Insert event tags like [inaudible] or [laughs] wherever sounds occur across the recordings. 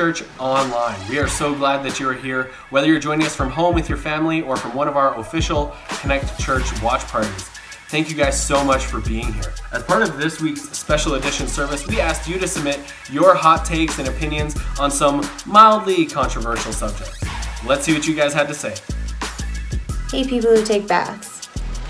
Church Online. We are so glad that you are here, whether you're joining us from home with your family or from one of our official Connect Church watch parties. Thank you guys so much for being here. As part of this week's special edition service, we asked you to submit your hot takes and opinions on some mildly controversial subjects. Let's see what you guys had to say. Hey, people who take baths.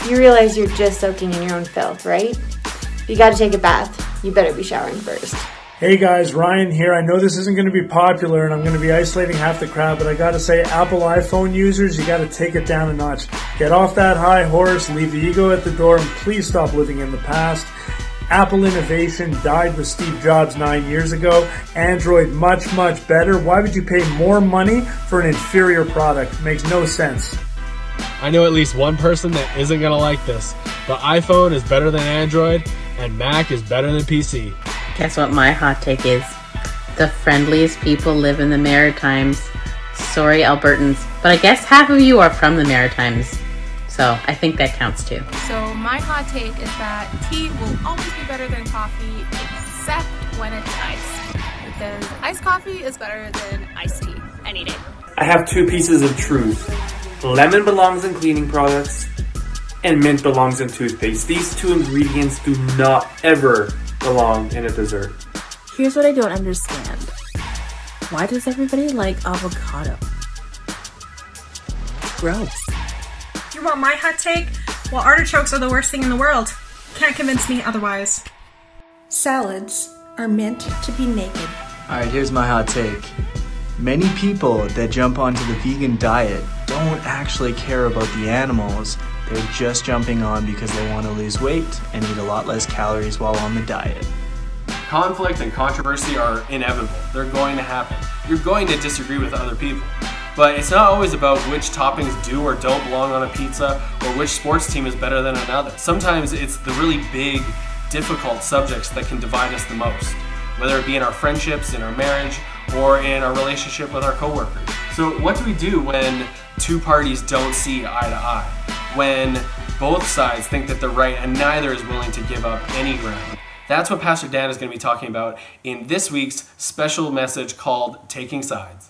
You realize you're just soaking in your own filth, right? If you gotta take a bath, you better be showering first. Hey guys, Ryan here. I know this isn't going to be popular and I'm going to be isolating half the crowd, but I got to say, Apple iPhone users, you got to take it down a notch. Get off that high horse, leave the ego at the door, and please stop living in the past. Apple innovation died with Steve Jobs nine years ago. Android much, much better. Why would you pay more money for an inferior product? Makes no sense. I know at least one person that isn't going to like this. The iPhone is better than Android, and Mac is better than PC. Guess what my hot take is? The friendliest people live in the Maritimes. Sorry, Albertans, but I guess half of you are from the Maritimes. So I think that counts too. So my hot take is that tea will always be better than coffee, except when it's iced. Because iced coffee is better than iced tea any day. I have two pieces of truth. Lemon belongs in cleaning products, and mint belongs in toothpaste. These two ingredients do not ever belong in a dessert. Here's what I don't understand. Why does everybody like avocado? Gross. You want my hot take? Well, artichokes are the worst thing in the world. Can't convince me otherwise. Salads are meant to be naked. Alright, here's my hot take. Many people that jump onto the vegan diet don't actually care about the animals. They're just jumping on because they want to lose weight and eat a lot less calories while on the diet. Conflict and controversy are inevitable. They're going to happen. You're going to disagree with other people. But it's not always about which toppings do or don't belong on a pizza or which sports team is better than another. Sometimes it's the really big, difficult subjects that can divide us the most, whether it be in our friendships, in our marriage, or in our relationship with our coworkers. So, what do we do when two parties don't see eye to eye? When both sides think that they're right and neither is willing to give up any ground? That's what Pastor Dan is going to be talking about in this week's special message called Taking Sides.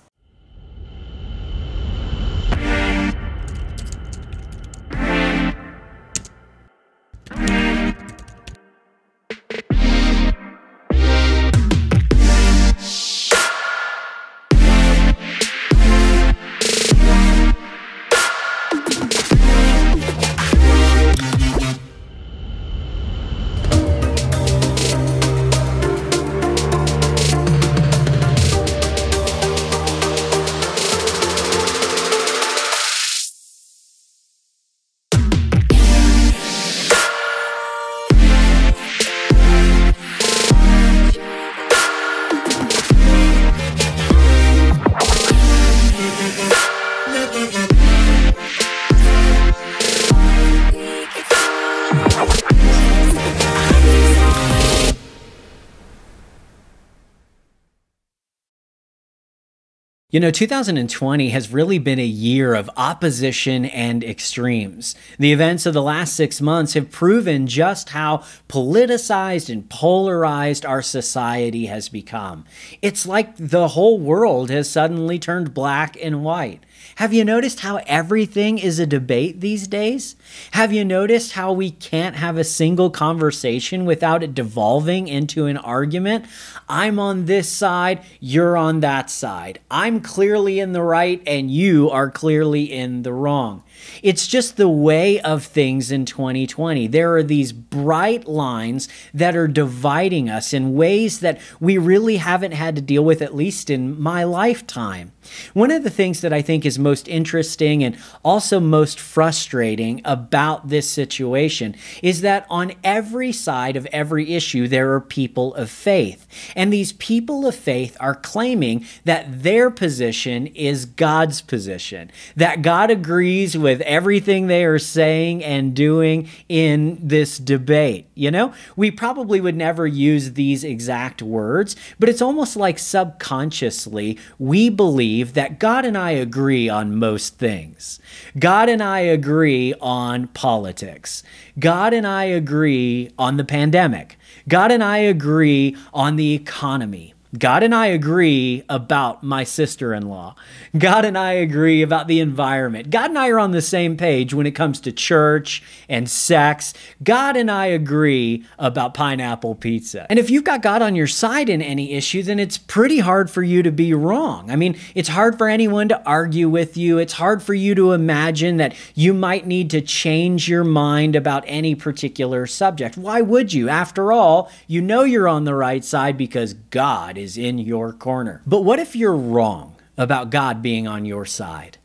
You know, 2020 has really been a year of opposition and extremes. The events of the last six months have proven just how politicized and polarized our society has become. It's like the whole world has suddenly turned black and white. Have you noticed how everything is a debate these days? Have you noticed how we can't have a single conversation without it devolving into an argument? I'm on this side, you're on that side. I'm clearly in the right, and you are clearly in the wrong. It's just the way of things in 2020. There are these bright lines that are dividing us in ways that we really haven't had to deal with, at least in my lifetime. One of the things that I think is most interesting and also most frustrating about this situation is that on every side of every issue, there are people of faith. And these people of faith are claiming that their position is God's position, that God agrees with with everything they are saying and doing in this debate. You know, we probably would never use these exact words, but it's almost like subconsciously we believe that God and I agree on most things. God and I agree on politics. God and I agree on the pandemic. God and I agree on the economy. God and I agree about my sister in law. God and I agree about the environment. God and I are on the same page when it comes to church and sex. God and I agree about pineapple pizza. And if you've got God on your side in any issue, then it's pretty hard for you to be wrong. I mean, it's hard for anyone to argue with you. It's hard for you to imagine that you might need to change your mind about any particular subject. Why would you? After all, you know you're on the right side because God is in your corner. But what if you're wrong about God being on your side?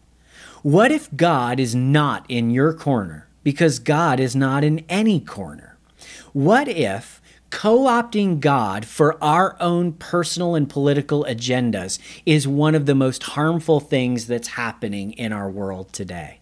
What if God is not in your corner because God is not in any corner? What if co opting God for our own personal and political agendas is one of the most harmful things that's happening in our world today?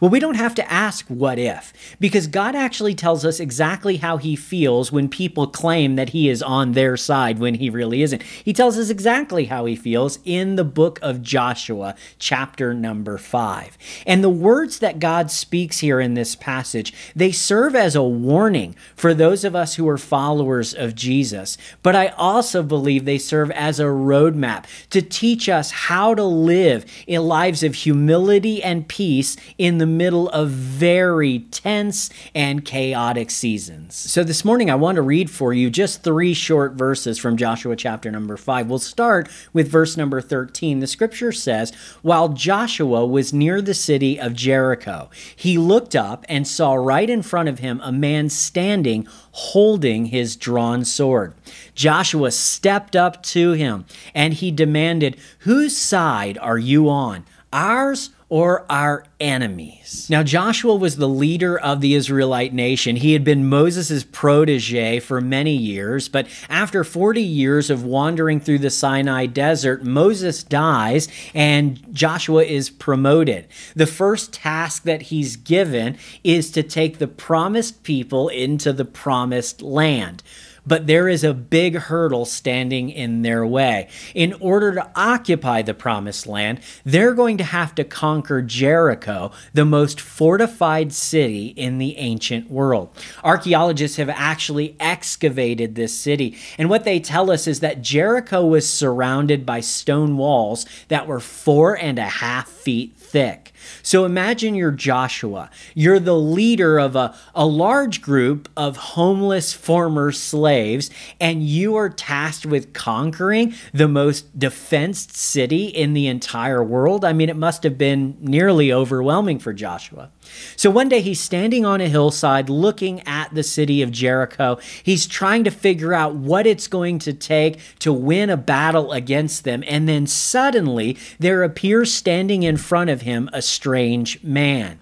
Well, we don't have to ask what if, because God actually tells us exactly how he feels when people claim that he is on their side when he really isn't. He tells us exactly how he feels in the book of Joshua, chapter number 5. And the words that God speaks here in this passage, they serve as a warning for those of us who are followers of Jesus. But I also believe they serve as a roadmap to teach us how to live in lives of humility and peace in the middle of very tense and chaotic seasons. So this morning I want to read for you just three short verses from Joshua chapter number 5. We'll start with verse number 13. The scripture says, While Joshua was near the city of Jericho, he looked up and saw right in front of him a man standing holding his drawn sword. Joshua stepped up to him and he demanded, Whose side are you on? Ours or our enemies. Now, Joshua was the leader of the Israelite nation. He had been Moses' protege for many years, but after 40 years of wandering through the Sinai desert, Moses dies and Joshua is promoted. The first task that he's given is to take the promised people into the promised land but there is a big hurdle standing in their way. In order to occupy the promised land, they're going to have to conquer Jericho, the most fortified city in the ancient world. Archaeologists have actually excavated this city, and what they tell us is that Jericho was surrounded by stone walls that were four and a half feet thick. So imagine you're Joshua. You're the leader of a, a large group of homeless former slaves, and you are tasked with conquering the most defensed city in the entire world. I mean, it must have been nearly overwhelming for Joshua. So one day he's standing on a hillside looking at the city of Jericho. He's trying to figure out what it's going to take to win a battle against them. And then suddenly there appears standing in front of him a strange man.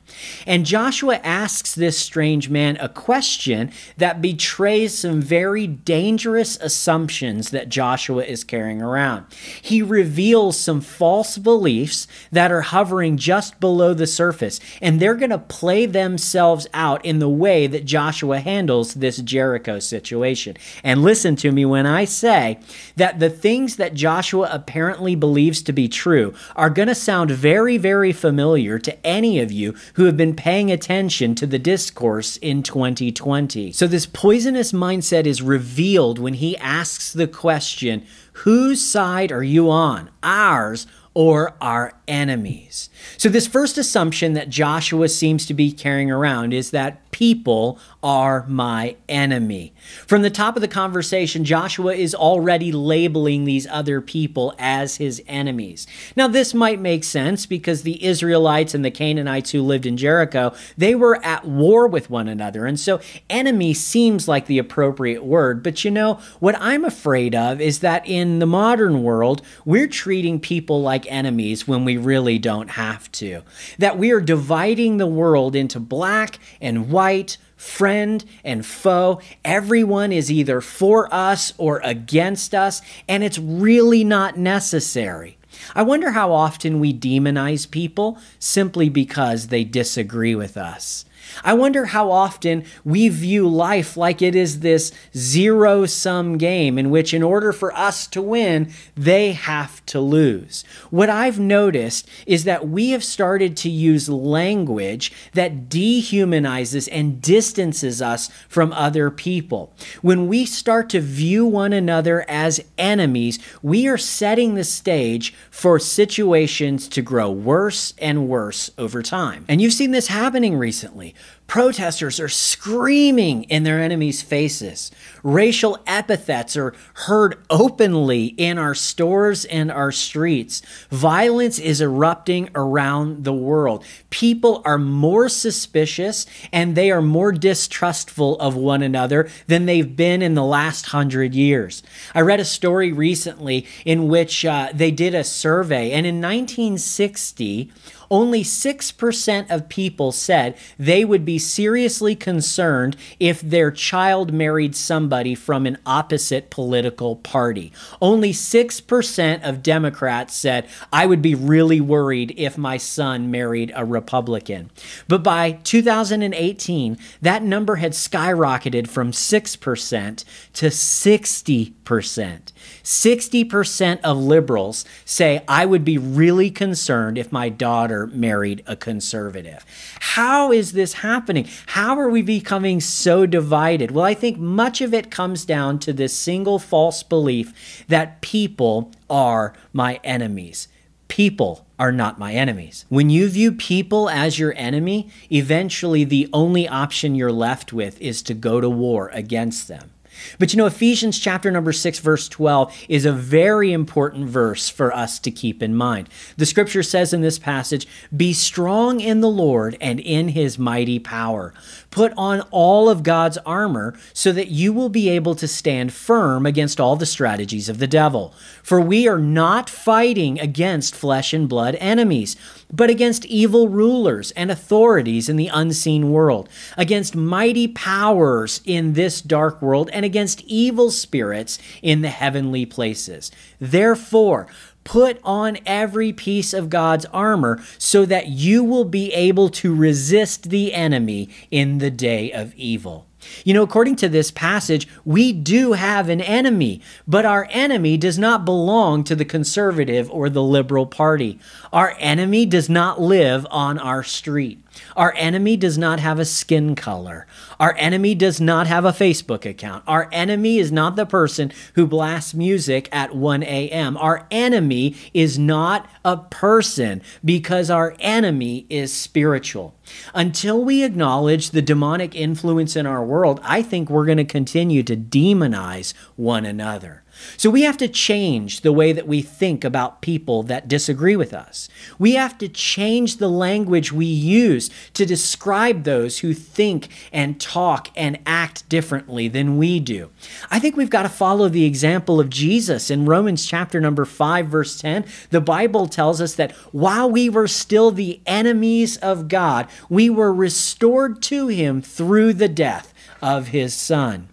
And Joshua asks this strange man a question that betrays some very dangerous assumptions that Joshua is carrying around. He reveals some false beliefs that are hovering just below the surface, and they're going to play themselves out in the way that Joshua handles this Jericho situation. And listen to me when I say that the things that Joshua apparently believes to be true are going to sound very, very familiar to any of you who have been paying attention to the discourse in 2020. So, this poisonous mindset is revealed when he asks the question Whose side are you on? Ours or our enemies. So, this first assumption that Joshua seems to be carrying around is that people are my enemy. From the top of the conversation, Joshua is already labeling these other people as his enemies. Now, this might make sense because the Israelites and the Canaanites who lived in Jericho, they were at war with one another. And so, enemy seems like the appropriate word. But you know, what I'm afraid of is that in the modern world, we're treating people like enemies when really don't have to. That we are dividing the world into black and white, friend and foe. Everyone is either for us or against us, and it's really not necessary. I wonder how often we demonize people simply because they disagree with us. I wonder how often we view life like it is this zero sum game in which, in order for us to win, they have to lose. What I've noticed is that we have started to use language that dehumanizes and distances us from other people. When we start to view one another as enemies, we are setting the stage for situations to grow worse and worse over time. And you've seen this happening recently. Protesters are screaming in their enemies' faces. Racial epithets are heard openly in our stores and our streets. Violence is erupting around the world. People are more suspicious and they are more distrustful of one another than they've been in the last hundred years. I read a story recently in which uh, they did a survey, and in 1960, only 6% of people said they would be seriously concerned if their child married somebody from an opposite political party. Only 6% of Democrats said, I would be really worried if my son married a Republican. But by 2018, that number had skyrocketed from 6% to 60%. 60% of liberals say, I would be really concerned if my daughter married a conservative. How is this happening? How are we becoming so divided? Well, I think much of it comes down to this single false belief that people are my enemies. People are not my enemies. When you view people as your enemy, eventually the only option you're left with is to go to war against them. But you know, Ephesians chapter number 6, verse 12 is a very important verse for us to keep in mind. The scripture says in this passage, Be strong in the Lord and in his mighty power. Put on all of God's armor so that you will be able to stand firm against all the strategies of the devil. For we are not fighting against flesh and blood enemies, but against evil rulers and authorities in the unseen world, against mighty powers in this dark world, and against evil spirits in the heavenly places. Therefore, Put on every piece of God's armor so that you will be able to resist the enemy in the day of evil. You know, according to this passage, we do have an enemy, but our enemy does not belong to the conservative or the liberal party. Our enemy does not live on our street. Our enemy does not have a skin color. Our enemy does not have a Facebook account. Our enemy is not the person who blasts music at 1 a.m. Our enemy is not a person because our enemy is spiritual. Until we acknowledge the demonic influence in our world, I think we're going to continue to demonize one another. So we have to change the way that we think about people that disagree with us. We have to change the language we use to describe those who think and talk and act differently than we do. I think we've got to follow the example of Jesus in Romans chapter number 5 verse 10. The Bible tells us that while we were still the enemies of God, we were restored to him through the death of his son.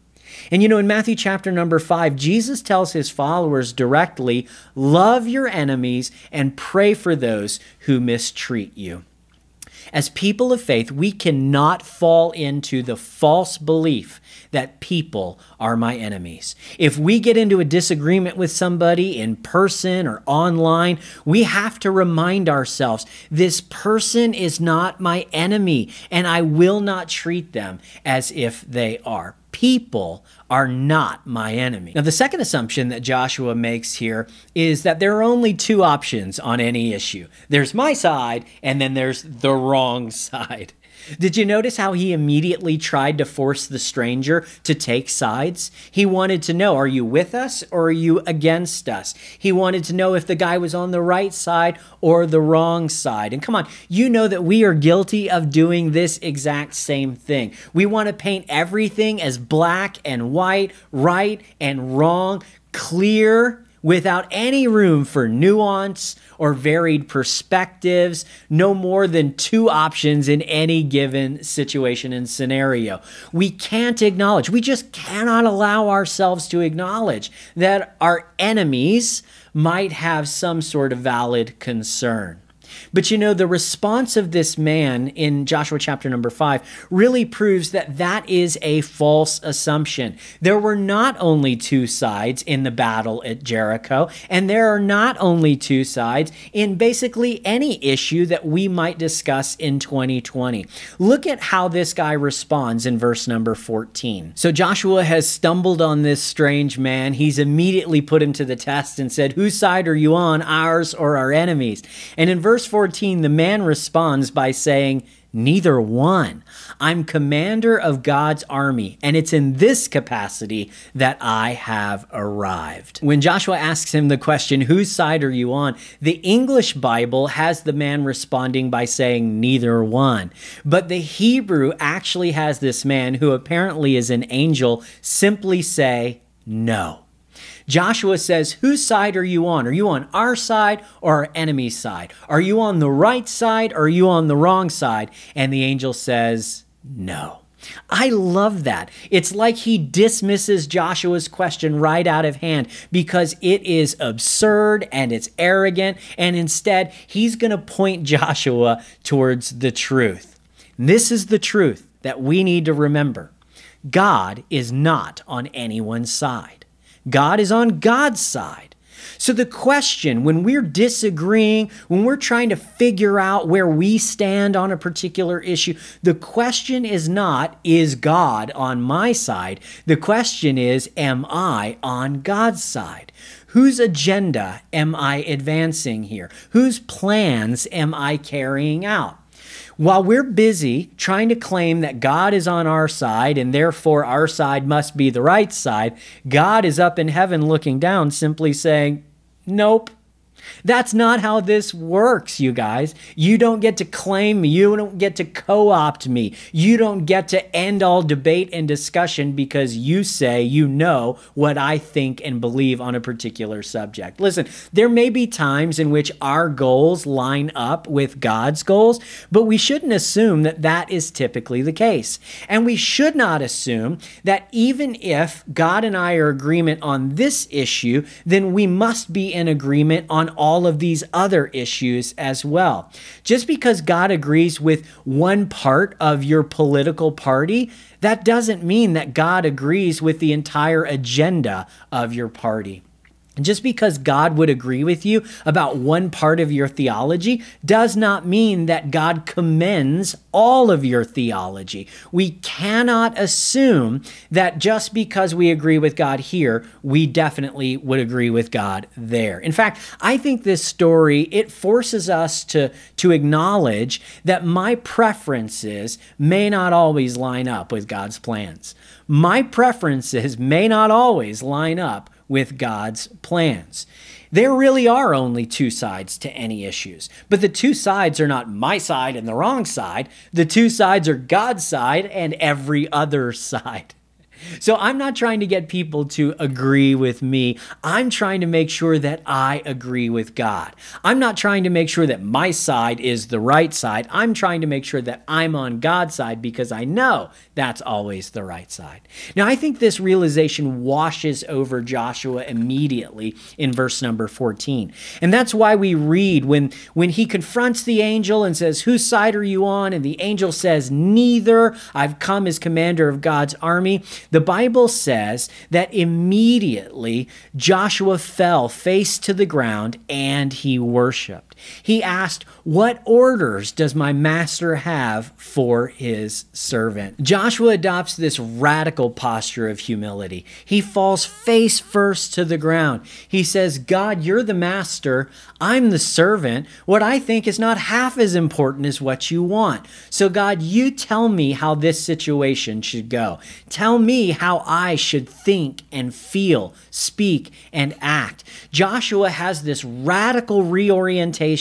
And you know, in Matthew chapter number five, Jesus tells his followers directly love your enemies and pray for those who mistreat you. As people of faith, we cannot fall into the false belief that people are my enemies. If we get into a disagreement with somebody in person or online, we have to remind ourselves this person is not my enemy, and I will not treat them as if they are people are not my enemy. Now, the second assumption that Joshua makes here is that there are only two options on any issue there's my side, and then there's the wrong [laughs] side. Did you notice how he immediately tried to force the stranger to take sides? He wanted to know are you with us or are you against us? He wanted to know if the guy was on the right side or the wrong side. And come on, you know that we are guilty of doing this exact same thing. We want to paint everything as black and white, right and wrong, clear without any room for nuance or varied perspectives, no more than two options in any given situation and scenario. We can't acknowledge, we just cannot allow ourselves to acknowledge that our enemies might have some sort of valid concern. But you know, the response of this man in Joshua chapter number five really proves that that is a false assumption. There were not only two sides in the battle at Jericho, and there are not only two sides in basically any issue that we might discuss in 2020. Look at how this guy responds in verse number 14. So Joshua has stumbled on this strange man. He's immediately put him to the test and said, Whose side are you on, ours or our enemies? And in verse 14, the man responds by saying, Neither one. I'm commander of God's army, and it's in this capacity that I have arrived. When Joshua asks him the question, Whose side are you on? the English Bible has the man responding by saying, Neither one. But the Hebrew actually has this man, who apparently is an angel, simply say, No. Joshua says, Whose side are you on? Are you on our side or our enemy's side? Are you on the right side or are you on the wrong side? And the angel says, No. I love that. It's like he dismisses Joshua's question right out of hand because it is absurd and it's arrogant, and instead, he's going to point Joshua towards the truth. This is the truth that we need to remember God is not on anyone's side. God is on God's side. So, the question when we're disagreeing, when we're trying to figure out where we stand on a particular issue, the question is not, is God on my side? The question is, am I on God's side? Whose agenda am I advancing here? Whose plans am I carrying out? While we're busy trying to claim that God is on our side and therefore our side must be the right side, God is up in heaven looking down, simply saying, Nope, that's not how this works, you guys. You don't get to claim me. You don't get to co opt me. You don't get to end all debate and discussion because you say you know what I think and believe on a particular subject. Listen, there may be times in which our goals line up with God's goals, but we shouldn't assume that that is typically the case. And we should not assume that even if God and I are agreement on this issue, then we must be in agreement on all of these other issues as well. Just because God agrees with one part of your political party, that doesn't mean that God agrees with the entire agenda of your party. Just because God would agree with you about one part of your theology does not mean that God commends all of your theology. We cannot assume that just because we agree with God here, we definitely would agree with God there. In fact, I think this story it forces us to to acknowledge that my preferences may not always line up with God's plans. My preferences may not always line up with God's plans. There really are only two sides to any issues, but the two sides are not my side and the wrong side. The two sides are God's side and every other [laughs] side. So I'm not trying to get people to agree with me. I'm trying to make sure that I agree with God. I'm not trying to make sure that my side is the right side. I'm trying to make sure that I'm on God's side because I know that's always the right side. Now, I think this realization washes over Joshua immediately in verse number 14. And that's why we read when, when he confronts the angel and says, Whose side are you on? And the angel says, Neither. I've come as commander of God's army. The Bible says that immediately Joshua fell face to the ground and he worshiped. He asked, What orders does my master have for his servant? Joshua adopts this radical posture of humility. He falls face first to the ground. He says, God, you're the master. I'm the servant. What I think is not half as important as what you want. So, God, you tell me how this situation should go. Tell me how I should think and feel, speak and act. Joshua has this radical reorientation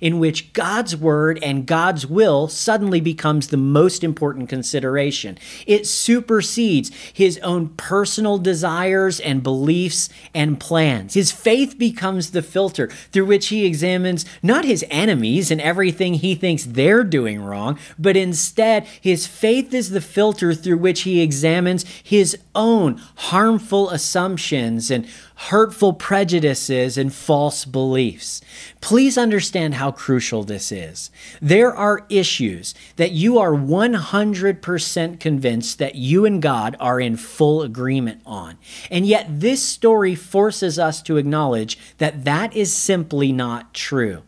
in which God's word and God's will suddenly becomes the most important consideration. It supersedes his own personal desires and beliefs and plans. His faith becomes the filter through which he examines not his enemies and everything he thinks they're doing wrong, but instead his faith is the filter through which he examines his own harmful assumptions and hurtful prejudices, and false beliefs. Please understand how crucial this is. There are issues that you are 100% convinced that you and God are in full agreement on. And yet, this story forces us to acknowledge that that is simply not true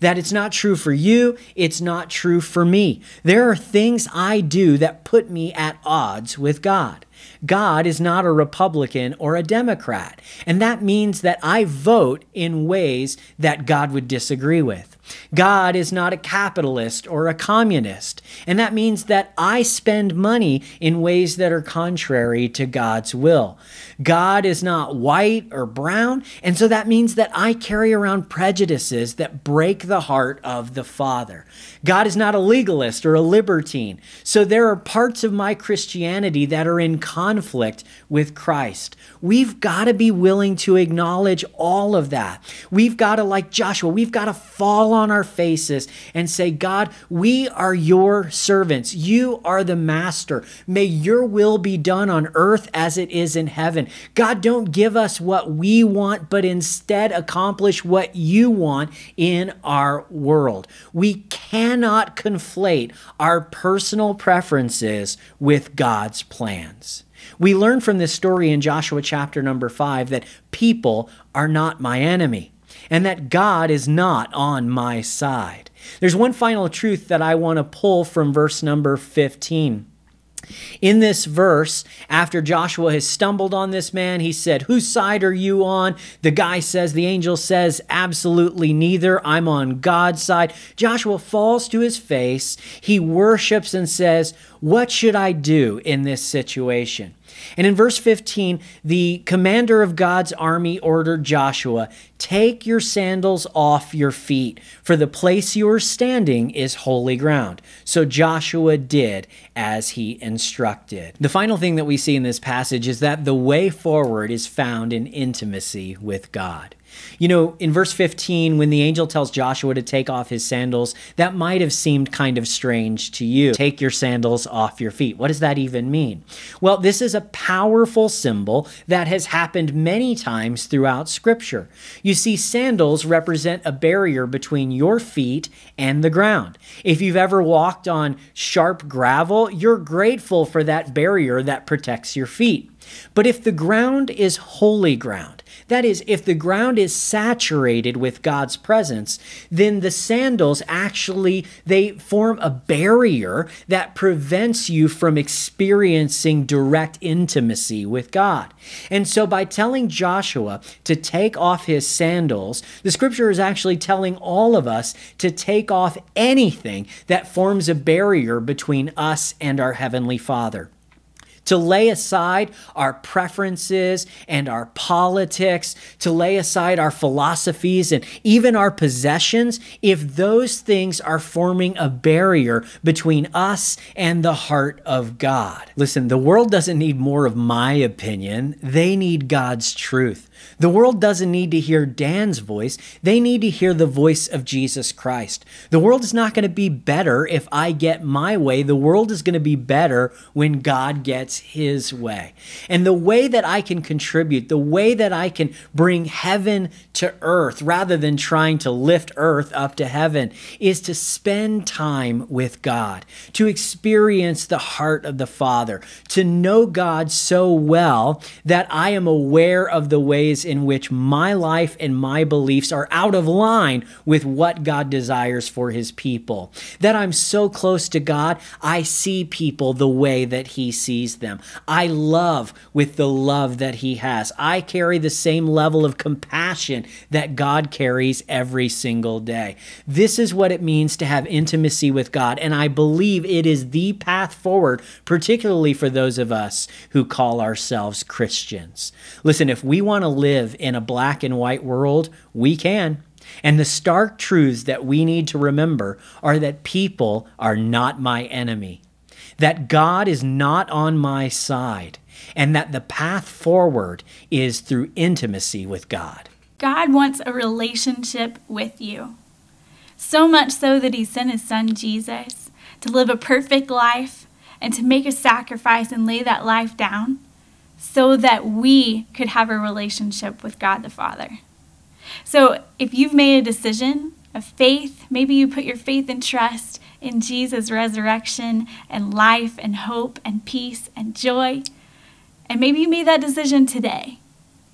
that it's not true for you, it's not true for me. There are things I do that put me at odds with God. God is not a Republican or a Democrat, and that means that I vote in ways that God would disagree with. God is not a capitalist or a communist. And that means that I spend money in ways that are contrary to God's will. God is not white or brown. And so that means that I carry around prejudices that break the heart of the Father. God is not a legalist or a libertine. So there are parts of my Christianity that are in conflict with Christ. We've got to be willing to acknowledge all of that. We've got to, like Joshua, we've got to fall on our faces and say, God, we are your servants. You are the master. May your will be done on earth as it is in heaven. God, don't give us what we want, but instead accomplish what you want in our world. We cannot conflate our personal preferences with God's plans. We learn from this story in Joshua chapter number 5 that people are not my enemy and that God is not on my side. There's one final truth that I want to pull from verse number 15. In this verse, after Joshua has stumbled on this man, he said, Whose side are you on? The guy says, The angel says, Absolutely neither. I'm on God's side. Joshua falls to his face. He worships and says, What should I do in this situation? And in verse 15, the commander of God's army ordered Joshua, Take your sandals off your feet, for the place you are standing is holy ground. So Joshua did as he instructed. The final thing that we see in this passage is that the way forward is found in intimacy with God. You know, in verse 15, when the angel tells Joshua to take off his sandals, that might have seemed kind of strange to you. Take your sandals off your feet. What does that even mean? Well, this is a powerful symbol that has happened many times throughout Scripture. You see, sandals represent a barrier between your feet and the ground. If you've ever walked on sharp gravel, you're grateful for that barrier that protects your feet. But if the ground is holy ground, that is, if the ground is saturated with God's presence, then the sandals actually they form a barrier that prevents you from experiencing direct intimacy with God. And so by telling Joshua to take off his sandals, the scripture is actually telling all of us to take off anything that forms a barrier between us and our heavenly Father to lay aside our preferences and our politics, to lay aside our philosophies and even our possessions, if those things are forming a barrier between us and the heart of God. Listen, the world doesn't need more of my opinion, they need God's truth. The world doesn't need to hear Dan's voice, they need to hear the voice of Jesus Christ. The world is not going to be better if I get my way. The world is going to be better when God gets his way. And the way that I can contribute, the way that I can bring heaven to earth rather than trying to lift earth up to heaven is to spend time with God, to experience the heart of the Father, to know God so well that I am aware of the ways in which my life and my beliefs are out of line with what God desires for his people. That I'm so close to God, I see people the way that he sees them. I love with the love that he has. I carry the same level of compassion that God carries every single day. This is what it means to have intimacy with God, and I believe it is the path forward, particularly for those of us who call ourselves Christians. Listen, if we want to live in a black and white world, we can. And the stark truths that we need to remember are that people are not my enemy, that God is not on my side, and that the path forward is through intimacy with God. God wants a relationship with you. So much so that he sent his son Jesus to live a perfect life and to make a sacrifice and lay that life down so that we could have a relationship with God the Father. So if you've made a decision of faith, maybe you put your faith and trust in Jesus' resurrection and life and hope and peace and joy, and maybe you made that decision today,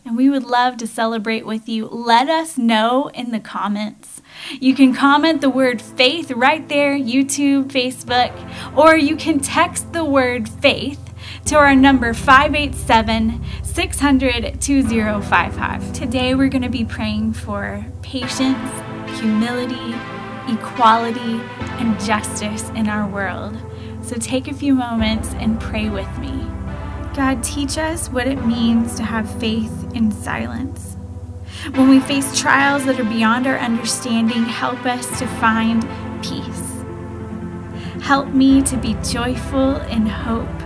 and we would love to celebrate with you. Let us know in the comments. You can comment the word faith right there, YouTube, Facebook, or you can text the word faith to our number 587 600 2055. Today we're going to be praying for patience, humility, equality, and justice in our world. So take a few moments and pray with me. God, teach us what it means to have faith in silence. When we face trials that are beyond our understanding, help us to find peace. Help me to be joyful in hope,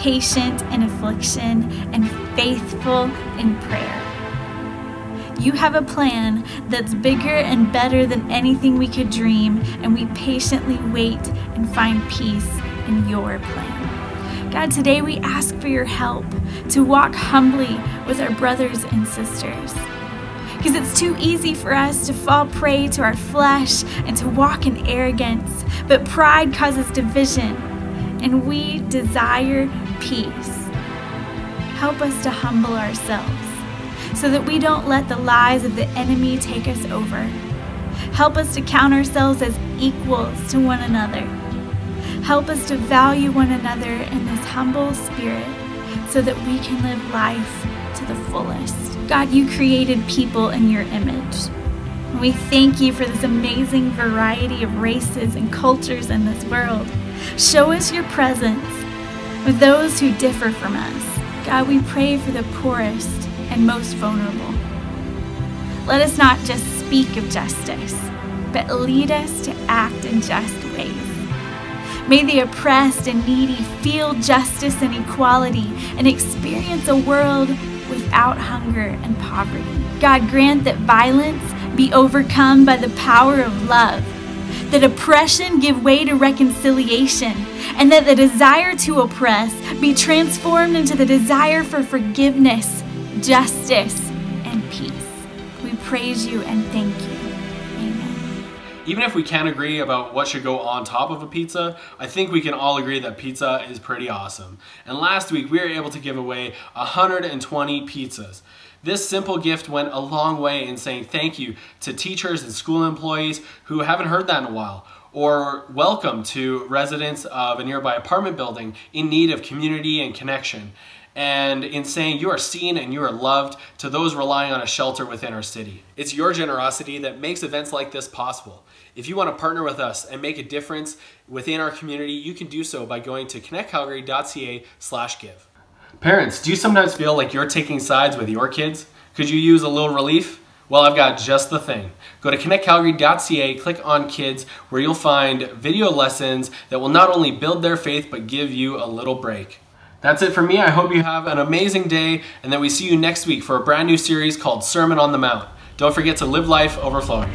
patient in affliction, and faithful in prayer. You have a plan that's bigger and better than anything we could dream, and we patiently wait and find peace in your plan. God, today we ask for your help to walk humbly with our brothers and sisters. Because it's too easy for us to fall prey to our flesh and to walk in arrogance, but pride causes division, and we desire peace. Help us to humble ourselves so that we don't let the lies of the enemy take us over. Help us to count ourselves as equals to one another. Help us to value one another in this humble spirit so that we can live life to the fullest. God, you created people in your image. We thank you for this amazing variety of races and cultures in this world. Show us your presence with those who differ from us. God, we pray for the poorest and most vulnerable. Let us not just speak of justice, but lead us to act in just ways. May the oppressed and needy feel justice and equality and experience a world without hunger and poverty. God, grant that violence be overcome by the power of love, that oppression give way to reconciliation, and that the desire to oppress be transformed into the desire for forgiveness justice, and peace. We praise you and thank you. Even if we can't agree about what should go on top of a pizza, I think we can all agree that pizza is pretty awesome. And last week we were able to give away 120 pizzas. This simple gift went a long way in saying thank you to teachers and school employees who haven't heard that in a while, or welcome to residents of a nearby apartment building in need of community and connection and in saying you are seen and you are loved to those relying on a shelter within our city. It's your generosity that makes events like this possible. If you want to partner with us and make a difference within our community, you can do so by going to connectcalgary.ca slash give. Parents, do you sometimes feel like you're taking sides with your kids? Could you use a little relief? Well, I've got just the thing. Go to connectcalgary.ca, click on kids, where you'll find video lessons that will not only build their faith, but give you a little break. That's it for me. I hope you have an amazing day and that we see you next week for a brand new series called Sermon on the Mount. Don't forget to live life overflowing.